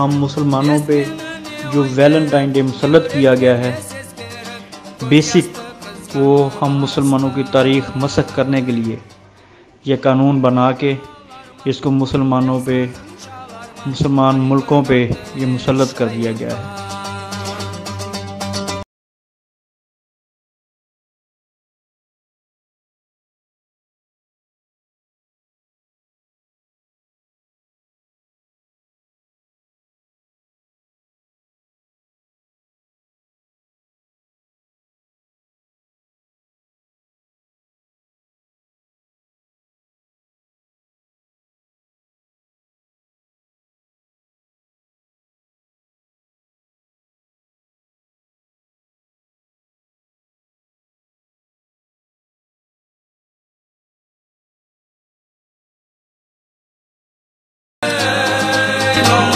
हम मुसलमानों पे जो वैलेंटाइन डे मुसलत किया गया है बेसिक वो हम मुसलमानों की तारीख मशक करने के लिए यह कानून बना के इसको मुसलमानों पे, मुसलमान मुल्कों पे ये मुसलत कर दिया गया है।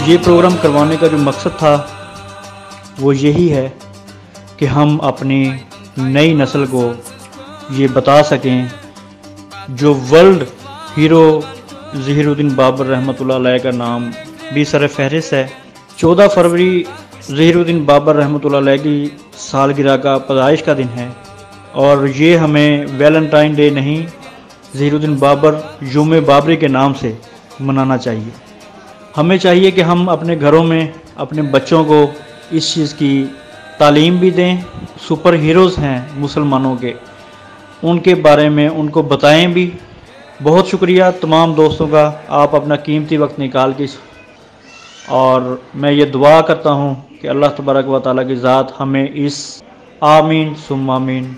ये प्रोग्राम करवाने का जो मकसद था, वो यही है कि हम अपनी नई नस्ल को ये बता सकें, जो वर्ल्ड हीरो जहीरुद्दीन बाबर रहमत का नाम भी सर फहरिस्त है। 14 फरवरी जहीरुद्दीन बाबर रहमत की सालगिरह का पैदाइश का दिन है और ये हमें वैलेंटाइन डे नहीं जहीरुद्दीन बाबर युम बाबरी के नाम से मनाना चाहिए। हमें चाहिए कि हम अपने घरों में अपने बच्चों को इस चीज़ की तालीम भी दें। सुपर हीरोज़ हैं मुसलमानों के। उनके बारे में उनको बताएँ भी। बहुत शुक्रिया तमाम दोस्तों का। आप अपना कीमती वक्त निकाल के और मैं ये दुआ करता हूँ कि अल्लाह तबारक व ताली की ज़ात हमें इस आमीन सुम आमीन।